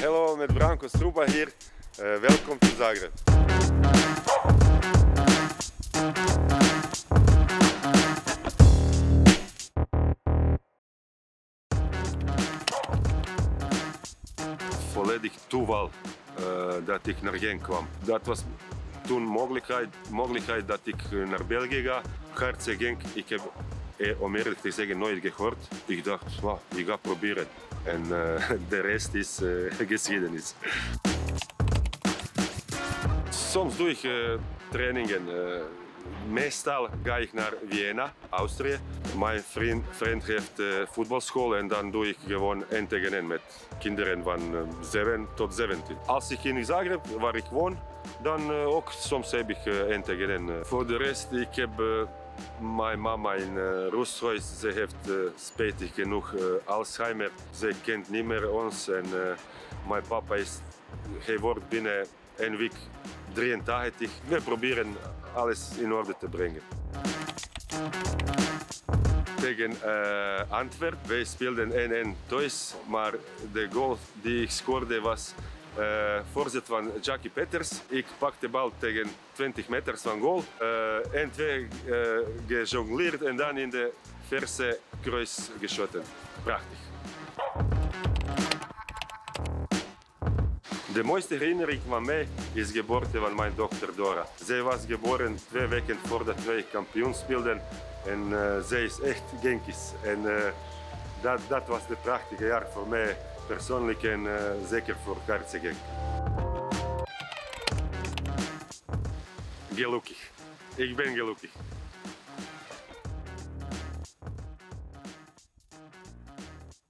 Hallo, met Branko Struba hier. Uh, welkom to Zagreb. Volledig toeval uh, dat ik naar Genk kwam. Dat was toen mogelijkheid, mogelijkheid dat ik naar België ga. Hartse Genk, ik heb eh, om eerlijk te zeggen nooit gehoord. Ik dacht, ik ga proberen. En uh, de rest is uh, geschiedenis. Soms doe ik uh, trainingen. Meestal ga ik naar Vienna, Austrië. Mijn vriend, heeft voetbalschool en dan doe ik gewoon 1 tegen 1 met kinderen van 7 tot 17. Als ik in Zagreb, waar ik woon, dan ook soms heb ik 1 tegen 1. Voor de rest, ik heb mijn mama in uh, ze heeft uh, spijtig genoeg uh, Alzheimer. Ze kent niet meer ons en mijn papa is, hij wordt binnen een week 83. We proberen alles in orde te brengen. Tegen uh, Antwerpen, wij speelden 1-1 thuis, maar de goal die ik scoorde was uh, voorzet van Jackie Petters. Ik pak de bal tegen 20 meters van goal. 1 2 uh, gejongleerd en dan in de verse kruis geschoten. Prachtig. De mooiste herinnering van mij is de geboorte van mijn dochter Dora. Zij was geboren twee weken voordat wij kampioen speelden en uh, zij is echt Genkis. En uh, dat, dat was het prachtige jaar voor mij persoonlijk en uh, zeker voor Kartsegek. Gelukkig. Ik ben gelukkig.